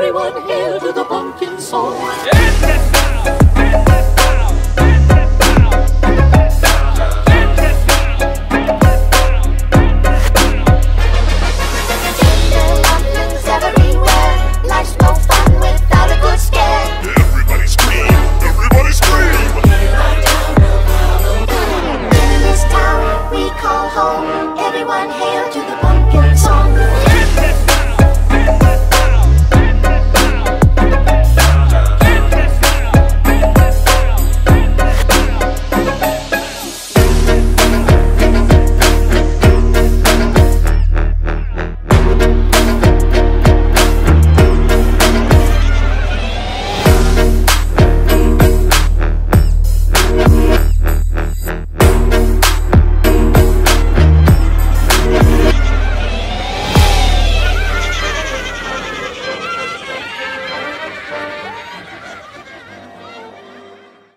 Everyone hail to the pumpkin song. Yeah.